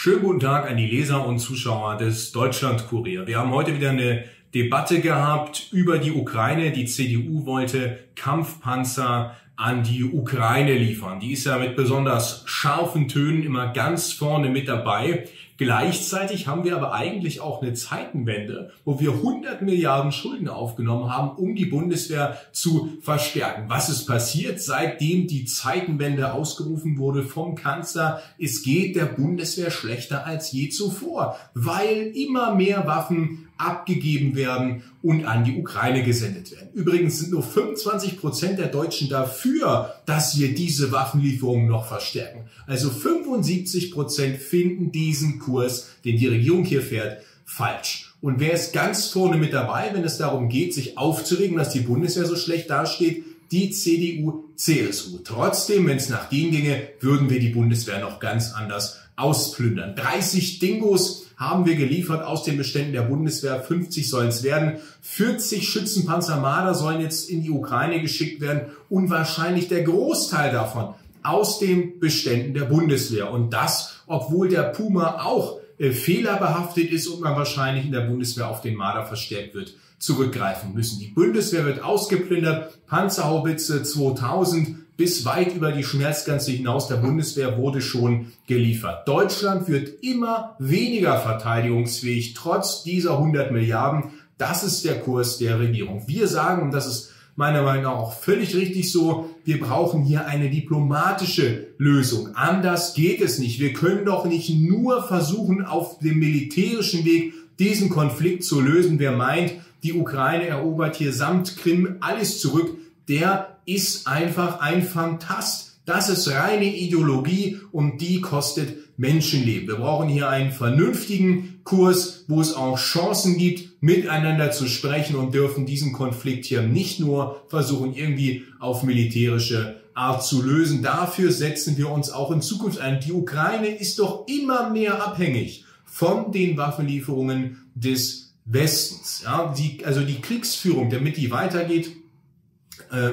Schönen guten Tag an die Leser und Zuschauer des Deutschlandkurier. Wir haben heute wieder eine Debatte gehabt über die Ukraine. Die CDU wollte Kampfpanzer an die Ukraine liefern. Die ist ja mit besonders scharfen Tönen immer ganz vorne mit dabei. Gleichzeitig haben wir aber eigentlich auch eine Zeitenwende, wo wir 100 Milliarden Schulden aufgenommen haben, um die Bundeswehr zu verstärken. Was ist passiert, seitdem die Zeitenwende ausgerufen wurde vom Kanzler? Es geht der Bundeswehr schlechter als je zuvor, weil immer mehr Waffen abgegeben werden und an die Ukraine gesendet werden. Übrigens sind nur 25 Prozent der Deutschen dafür, dass wir diese Waffenlieferungen noch verstärken. Also 75 Prozent finden diesen Kurs, den die Regierung hier fährt, falsch. Und wer ist ganz vorne mit dabei, wenn es darum geht, sich aufzuregen, dass die Bundeswehr so schlecht dasteht? Die CDU, CSU. Trotzdem, wenn es nach denen ginge, würden wir die Bundeswehr noch ganz anders ausplündern. 30 Dingos haben wir geliefert aus den Beständen der Bundeswehr. 50 sollen es werden. 40 Schützenpanzer Marder sollen jetzt in die Ukraine geschickt werden und wahrscheinlich der Großteil davon aus den Beständen der Bundeswehr. Und das, obwohl der Puma auch äh, fehlerbehaftet ist und man wahrscheinlich in der Bundeswehr auf den Marder verstärkt wird, zurückgreifen müssen. Die Bundeswehr wird ausgeplündert, Panzerhaubitze 2000 bis weit über die Schmerzgrenze hinaus der Bundeswehr wurde schon geliefert. Deutschland wird immer weniger verteidigungsfähig, trotz dieser 100 Milliarden. Das ist der Kurs der Regierung. Wir sagen, und das ist meiner Meinung nach auch völlig richtig so, wir brauchen hier eine diplomatische Lösung. Anders geht es nicht. Wir können doch nicht nur versuchen, auf dem militärischen Weg diesen Konflikt zu lösen. Wer meint, die Ukraine erobert hier samt Krim alles zurück, der ist einfach ein Fantast. Das ist reine Ideologie und die kostet Menschenleben. Wir brauchen hier einen vernünftigen Kurs, wo es auch Chancen gibt, miteinander zu sprechen und dürfen diesen Konflikt hier nicht nur versuchen, irgendwie auf militärische Art zu lösen. Dafür setzen wir uns auch in Zukunft ein. Die Ukraine ist doch immer mehr abhängig von den Waffenlieferungen des Westens. Ja, die, also die Kriegsführung, damit die weitergeht,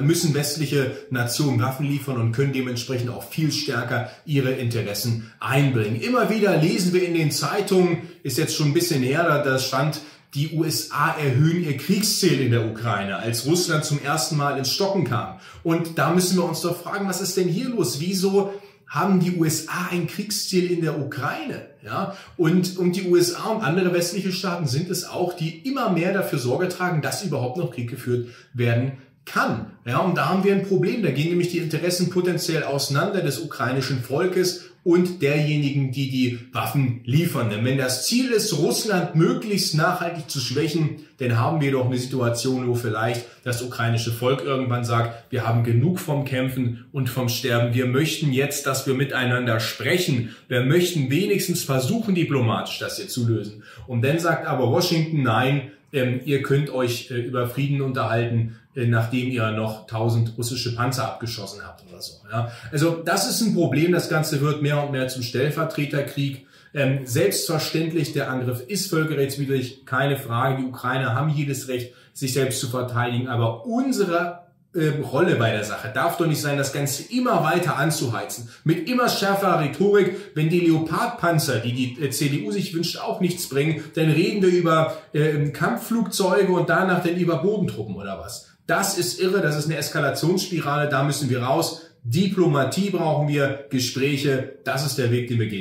müssen westliche Nationen Waffen liefern und können dementsprechend auch viel stärker ihre Interessen einbringen. Immer wieder lesen wir in den Zeitungen, ist jetzt schon ein bisschen her, da stand, die USA erhöhen ihr Kriegsziel in der Ukraine, als Russland zum ersten Mal ins Stocken kam. Und da müssen wir uns doch fragen, was ist denn hier los? Wieso haben die USA ein Kriegsziel in der Ukraine? Ja, und, und die USA und andere westliche Staaten sind es auch, die immer mehr dafür Sorge tragen, dass überhaupt noch Krieg geführt werden kann. Ja, und da haben wir ein Problem. Da gehen nämlich die Interessen potenziell auseinander des ukrainischen Volkes und derjenigen, die die Waffen liefern. Denn wenn das Ziel ist, Russland möglichst nachhaltig zu schwächen, dann haben wir doch eine Situation, wo vielleicht das ukrainische Volk irgendwann sagt, wir haben genug vom Kämpfen und vom Sterben. Wir möchten jetzt, dass wir miteinander sprechen. Wir möchten wenigstens versuchen, diplomatisch das hier zu lösen. Und dann sagt aber Washington, nein, ähm, ihr könnt euch äh, über Frieden unterhalten, nachdem ihr noch 1000 russische Panzer abgeschossen habt oder so. Ja. Also das ist ein Problem. Das Ganze wird mehr und mehr zum Stellvertreterkrieg. Ähm, selbstverständlich, der Angriff ist völkerrechtswidrig, keine Frage. Die Ukrainer haben jedes Recht, sich selbst zu verteidigen. Aber unsere ähm, Rolle bei der Sache. Darf doch nicht sein, das Ganze immer weiter anzuheizen. Mit immer schärferer Rhetorik. Wenn die Leopardpanzer, die die äh, CDU sich wünscht, auch nichts bringen, dann reden wir über äh, Kampfflugzeuge und danach dann über Bodentruppen oder was. Das ist irre, das ist eine Eskalationsspirale, da müssen wir raus. Diplomatie brauchen wir, Gespräche, das ist der Weg, den wir gehen.